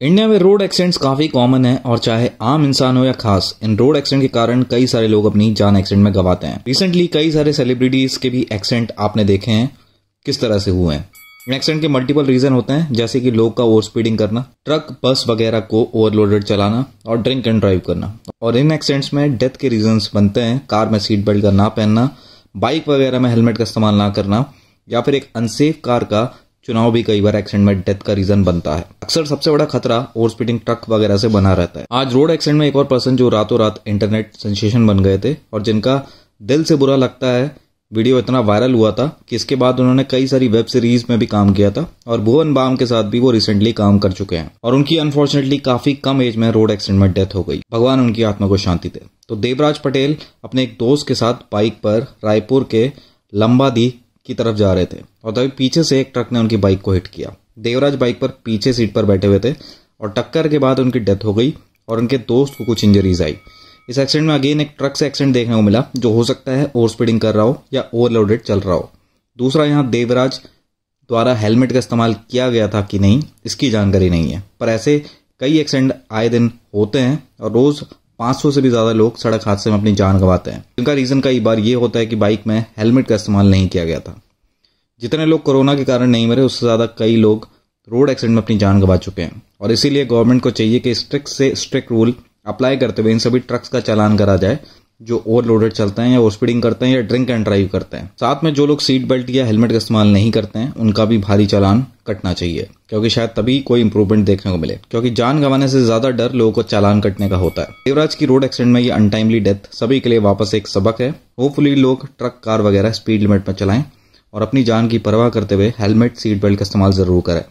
India में road accidents काफ़ी common है और चाहे आम इंसान हो या खास, इन रोड एक्सीडेंट के कारण कई सारे लोग अपनी जान एक्सीडेंट में गवाते हैं। रिसेंटली कई सारे सेलिब्रिटीज के भी एक्सीडेंट आपने देखे हैं। किस तरह से हुए हैं? एक्सीडेंट के मल्टीपल रीजन होते हैं, जैसे कि लोग का ओवर स्पीडिंग करना ट्रक बस वगैरह को ओवरलोडेड चलाना और ड्रिंक एंड ड्राइव करना। और इन एक्सीडेंट्स में डेथ के रीजन बनते हैं, कार में सीट बेल्ट का ना पहनना बाइक वगैरह में हेलमेट का इस्तेमाल ना करना, या फिर एक अनसेफ कार का चुनाव भी कई बार एक्सीडेंट में डेथ का रीजन बनता है। अक्सर सबसे बड़ा खतरा ओवर स्पीडिंग ट्रक वगैरह से बना रहता है। आज रोड एक्सीडेंट में एक और पर्सन जो रातों रात इंटरनेट सेंसेशन बन गए थे और जिनका दिल से बुरा लगता है वीडियो इतना वायरल हुआ था कि इसके बाद उन्होंने कई सारी वेब सीरीज़ में भी काम किया था और भुवन बाम के साथ भी वो रिसेंटली काम कर चुके हैं। और उनकी अनफॉर्चुनेटली काफ़ी कम एज में रोड एक्सीडेंट में डेथ हो गई। भगवान उनकी आत्मा को शांति दे। तो देवराज पटेल अपने एक दोस्त के साथ बाइक पर रायपुर के लंबादी की तरफ़ जा रहे थे। और तभी पीछे से एक ट्रक ने उनकी बाइक को हिट किया। देवराज बाइक पर पीछे सीट पर बैठे हुए थे और टक्कर के बाद उनकी डेथ हो गई और उनके दोस्त को कुछ इंजरीज आई। इस एक्सीडेंट में अगेन एक ट्रक से एक्सीडेंट देखने को मिला, जो हो सकता है ओवर स्पीडिंग कर रहा हो या ओवरलोडेड चल रहा हो। दूसरा यहाँ देवराज द्वारा हेलमेट का इस्तेमाल किया गया था कि नहीं, इसकी जानकारी नहीं है। पर ऐसे कई एक्सीडेंट आए दिन होते हैं और रोज 500 से भी ज़्यादा लोग सड़क हादसे में अपनी जान गंवाते हैं। इनका रीजन कई बार ये होता है कि बाइक में हेलमेट का इस्तेमाल नहीं किया गया था। जितने लोग कोरोना के कारण नहीं मरे, उससे ज़्यादा कई लोग रोड एक्सीडेंट में अपनी जान गंवा चुके हैं। और इसीलिए गवर्नमेंट को चाहिए कि स्ट्रिक्ट से स्ट्रिक्ट रूल अप्लाई करते हुए इन सभी ट्रक्स का चालान करा जाए जो ओवरलोडेड चलते हैं या ओवर स्पीडिंग करते हैं या ड्रिंक एंड ड्राइव करते हैं। साथ में जो लोग सीट बेल्ट या हेलमेट का इस्तेमाल नहीं करते हैं, उनका भी भारी चालान कटना चाहिए, क्योंकि शायद तभी कोई इंप्रूवमेंट देखने को मिले। क्योंकि जान गंवाने से ज़्यादा डर लोगों को चालान कटने का होता है। देवराज की रोड एक्सीडेंट में ये अनटाइमली डेथ सभी के लिए वापस एक सबक है। होपफुली लोग ट्रक कार वगैरह स्पीड लिमिट में चलाएँ और अपनी जान की परवाह करते हुए हेलमेट सीट बेल्ट का इस्तेमाल ज़रूर करें।